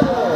네.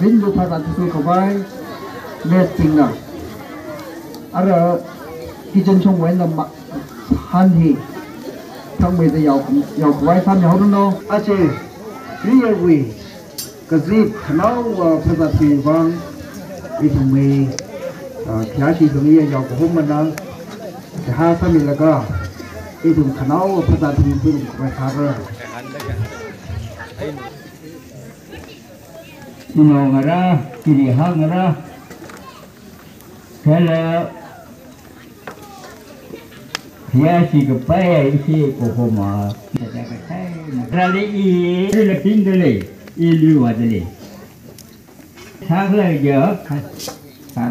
Nó tin được phát triển tôi không vai nét tình nào ở đó khi chân trong vậy là mà han thì thằng bây giờ giàu giàu vai tham giàu đúng đâu. À chứ lý do gì cái gì nó phát triển vang đi thằng mày thì chỉ dùng ý giàu của hôm mình đó thì hai tham mình là có đi thằng nó phát triển tôi quay thả rồi Sino nga ra, kiriha nga ra. Kaya Hiya si ka pa ya isi ko ko ma. Ra le i le pin de le. I lu wa de le. Sa le giờ sa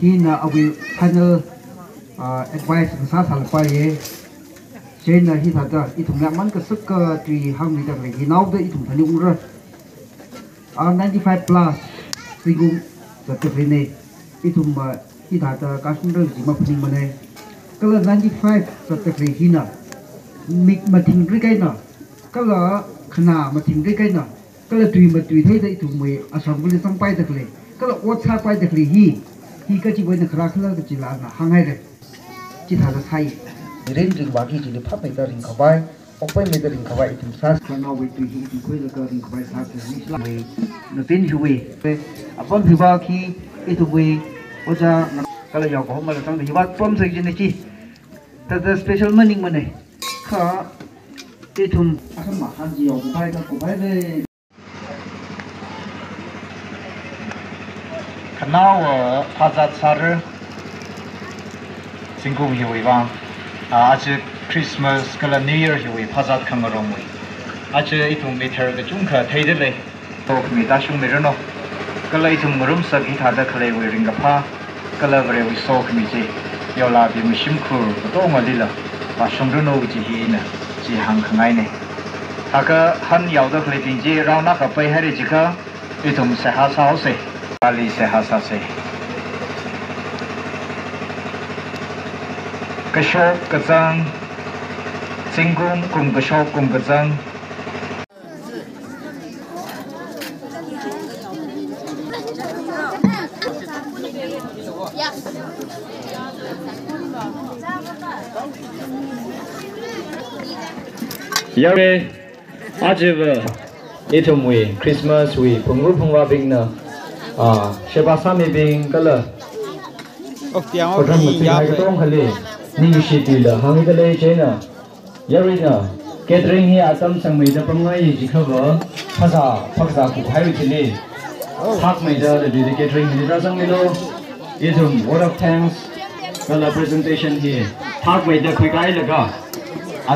Hina awi final uh, advice sa sa pa ye. trên uh, là hi thật ít thùng man ka cái sức uh, tùy hang ni da le hi nấu đấy ít thùng thành rồi a 95 plus thì cũng rất tuyệt này ít thùng i tha da ka sun tôi ji mà phni ma ne cái là 95 rất tuyệt vời hi nè mịch mà thình cái cái nè cái là khana mà thình cái cái nè cái là tùy mà tùy thế đấy thùng mày à xong cái sang bay được này cái là ốt sa bay được này hi thì cái chỉ với nó khá khá cái chỉ là hàng ngày đấy chỉ thật là hay rin ring bagi ji le phap mai da ring khabai opai mai thì ring khabai tum sa kan no we tu hi tu koi la ka ring khabai sa ke ni sla we no tin hu we apon thứ ba khi i tu we o ja kala yaw ko ma la tang hi ba pom sai ji ne chi ta ta special morning mane kha cái thùng, asan ma han ji yaw ko bai ka ko bai le 看到我发在查日，辛苦有一方。啊，而且 Christmas 跟了 New Year 就会拍照看个容易，而且一同没天儿个中客推的嘞，都没大兄没人咯，跟了一同我们设计他的可来为人个拍，跟了为为烧可没些，要拉比没辛苦，不多我的了，把兄弟弄几些呢，几行可爱呢，他个很要的可来并且让那个北海的几个一同晒下烧水，家里晒下烧水。cái shop cái zang Sinh cung cùng cái shop cùng cái zang Yare, ajiva, itu Christmas we Pungu pungwa bing na, ah, sheba sami bing kala. Oh, tiang oh, ni ya. Ko khali. ni shi ti la hang ga le che na yari na catering hi atam sang mai da pam ngai ji kha ba pha sa pha sa ku hai wi ni thak mai da le di catering ni ra sang mi lo ye thum word of thanks kala presentation hi thak mai da khoi kai la ga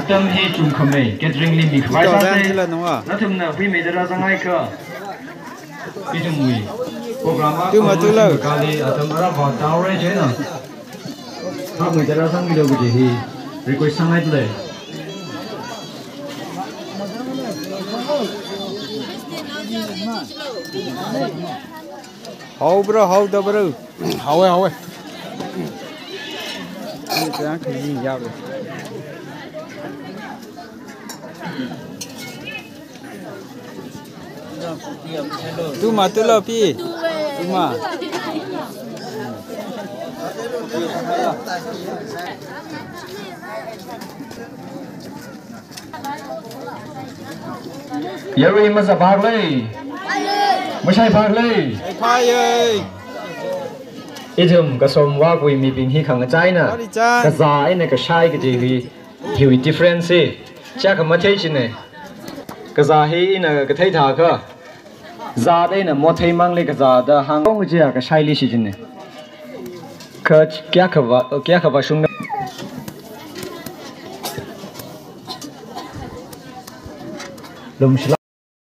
atam hi chung khame catering li mi khwai sa se na thum na hui mai da ra sang tu mà tu lâu nó người ta đã sang video của chị thì request sang hết rồi hầu bro hầu đâu bro? Hầu ấy hầu ấy cái anh cái gì vậy tu mà tu lâu pi tu mà Yari masa bhag le. Masai bhag le. Phai ơi. Idum ka som wa kui mi bing hi khang chai na. Ka za ai ne ka shai ka ji hi hi difference. Cha ka ma thei chi ne. Ka za hi na ka thei tha ka. Za đây là mo thei mang lấy cái za da hang ong ji ka shai li si chi cái kia khờ ka kia khờ ka xuống shung lùm Lum